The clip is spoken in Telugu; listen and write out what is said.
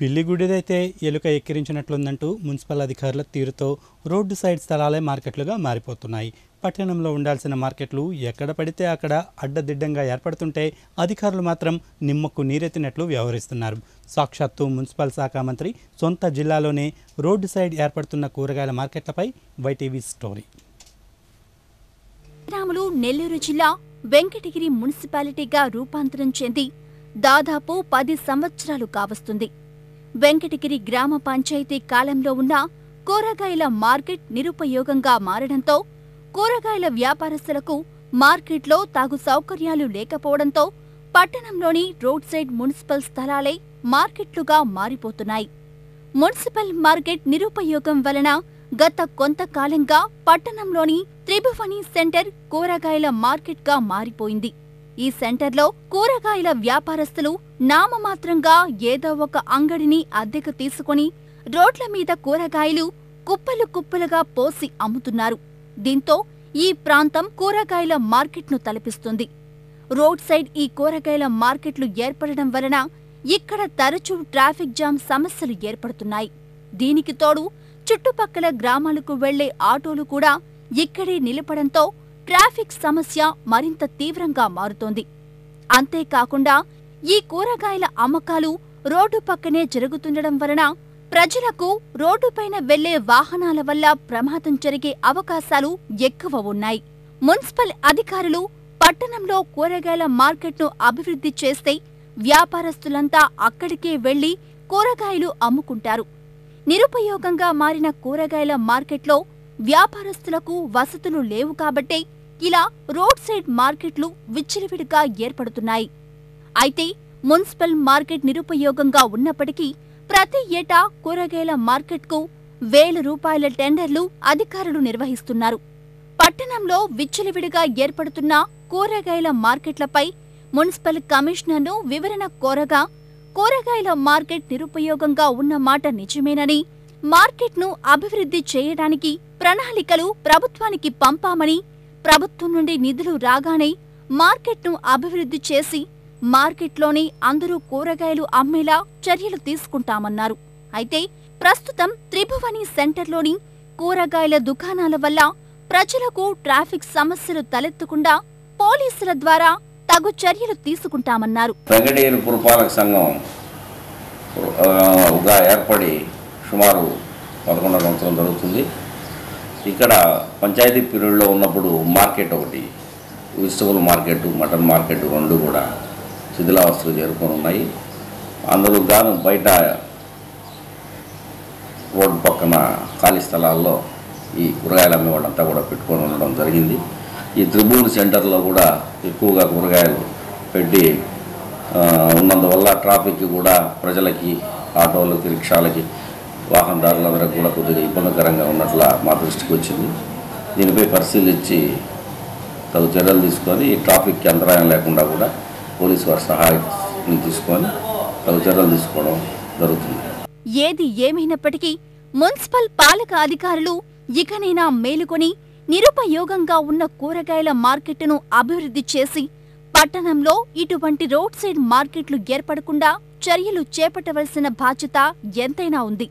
పిల్లి గుడిదైతే ఎలుక ఎక్కిరించినట్లుందంటూ మున్సిపల్ అధికారుల తీరుతో రోడ్డు సైడ్ స్థలాలే మార్కెట్లుగా మారిపోతున్నాయి. పట్టణంలో ఉండాల్సిన మార్కెట్లు ఎక్కడ పడితే అక్కడ అడ్డదిడ్డంగా ఏర్పడుతుంటే అధికారులు మాత్రం నిమ్మకు నీరెత్తినట్లు వ్యవహరిస్తున్నారు. సాక్షాత్తు మున్సిపల్ శాఖ మంత్రి సొంత జిల్లాలోనే రోడ్డు సైడ్ ఏర్పడుతున్న కూరగాయల మార్కెట్లపై వైటీవీ స్టోరీ. రాములు నెల్లూరు జిల్లా వెంకటగిరి మున్సిపాలిటీగా రూపాంతరం చెంది దాదాపు పది సంవత్సరాలు కావస్తుంది. వెంకటగిరి గ్రామ పంచాయతీ కాలంలో ఉన్న కూరగాయల మార్కెట్ నిరుపయోగంగా మారడంతో కూరగాయల వ్యాపారస్తులకు మార్కెట్లో తాగు సౌకర్యాలు లేకపోవడంతో పట్టణంలోని రోడ్ సైడ్ మున్సిపల్ స్థలాలే మార్కెట్లుగా మారిపోతున్నాయి. మున్సిపల్ మార్కెట్ నిరుపయోగం వలన గత కొంతకాలంగా పట్టణంలోని త్రిభువని సెంటర్ కూరగాయల మార్కెట్గా మారిపోయింది. ఈ సెంటర్లో కూరగాయల వ్యాపారస్తులు నామమాత్రంగా ఏదో ఒక అంగడిని అద్దెకు తీసుకుని రోడ్ల మీద కూరగాయలు కుప్పలు కుప్పలుగా పోసి అమ్ముతున్నారు. దీంతో ఈ ప్రాంతం కూరగాయల మార్కెట్ను తలపిస్తుంది. రోడ్ సైడ్ ఈ కూరగాయల మార్కెట్లు ఏర్పడడం వలన ఇక్కడ తరచూ ట్రాఫిక్ జామ్ సమస్యలు ఏర్పడుతున్నాయి. దీనికి తోడు చుట్టుపక్కల గ్రామాలకు వెళ్ళే ఆటోలు కూడా ఇక్కడే నిలపడంతో ట్రాఫిక్ సమస్య మరింత తీవ్రంగా మారుతోంది. అంతేకాకుండా ఈ కూరగాయల అమ్మకాలు రోడ్డు పక్కనే జరుగుతుండడం వలన ప్రజలకు రోడ్డుపైన వెళ్ళే వాహనాల వల్ల ప్రమాదం జరిగే అవకాశాలు ఎక్కువ ఉన్నాయి. మున్సిపల్ అధికారులు పట్టణంలో కూరగాయల మార్కెట్ను అభివృద్ధి చేస్తే వ్యాపారస్తులంతా అక్కడికే వెళ్ళి కూరగాయలు అమ్ముకుంటారు. నిరుపయోగంగా మారిన కూరగాయల మార్కెట్లో వ్యాపారస్తులకు వసతులు లేవు కాబట్టే ఇలా రోడ్ సైడ్ మార్కెట్లు విచ్చలవిడిగా ఏర్పడుతున్నాయి. అయితే మున్సిపల్ మార్కెట్ నిరుపయోగంగా ఉన్నప్పటికీ ప్రతి ఏటా కూరగాయల మార్కెట్కు వేల రూపాయల టెండర్లు అధికారులు నిర్వహిస్తున్నారు. పట్టణంలో విచ్చలవిడిగా ఏర్పడుతున్న కూరగాయల మార్కెట్లపై మున్సిపల్ కమిషనర్ను వివరణ కోరగా కూరగాయల మార్కెట్ నిరుపయోగంగా ఉన్న మాట నిజమేనని మార్కెట్ను అభివృద్ధి చేయడానికి ప్రణాళికలు ప్రభుత్వానికి పంపామని ప్రభుత్వం నుండి నిధులు రాగానే మార్కెట్ను అభివృద్ధి చేసి మార్కెట్లోనే అందరూ కూరగాయలు అమ్మేలా చర్యలు తీసుకుంటామన్నారు. అయితే ప్రస్తుతం త్రిభువని సెంటర్లోని కూరగాయల దుకాణాల వల్ల ప్రజలకు ట్రాఫిక్ సమస్యలు తలెత్తకుండా పోలీసుల ద్వారా తగు చర్యలు తీసుకుంటామన్నారు. పురపాలక సంఘం ఏర్పడి సుమారు పదకొండు సంవత్సరం జరుగుతుంది. ఇక్కడ పంచాయతీ పీరియడ్లో ఉన్నప్పుడు మార్కెట్ ఒకటి వెజిటబుల్ మార్కెట్ మటన్ మార్కెట్ రెండు కూడా శిథిలావస్థలు చేరుకొని ఉన్నాయి. అందులో గాను బయట రోడ్డు పక్కన ఖాళీ స్థలాల్లో ఈ కూరగాయలు అమ్మే కూడా పెట్టుకొని ఉండడం జరిగింది. ఈ త్రిభువన్ సెంటర్లో కూడా ఎక్కువగా కూరగాయలు పెట్టి ఉన్నందువల్ల ట్రాఫిక్ కూడా ప్రజలకి ఆటోలకి రిక్షాలకి వాహనదారులందరికీ కూడా కొద్దిగా ఇబ్బందికరంగా ఉన్నట్ల మా దృష్టికి వచ్చింది. దీనిపై పరిశీలించి తగు చర్యలు తీసుకొని ఈ ట్రాఫిక్కి అంతరాయం లేకుండా కూడా పోలీసు వారి సహాయం తీసుకొని తగు చర్యలు తీసుకోవడం జరుగుతుంది. ఏది ఏమైనప్పటికీ మున్సిపల్ పాలక అధికారులు ఇకనైనా మేలుకొని నిరుపయోగంగా ఉన్న కూరగాయల మార్కెట్ను అభివృద్ధి చేసి పట్టణంలో ఇటువంటి రోడ్ సైడ్ మార్కెట్లు ఏర్పడకుండా చర్యలు చేపట్టవలసిన బాధ్యత ఎంతైనా ఉంది.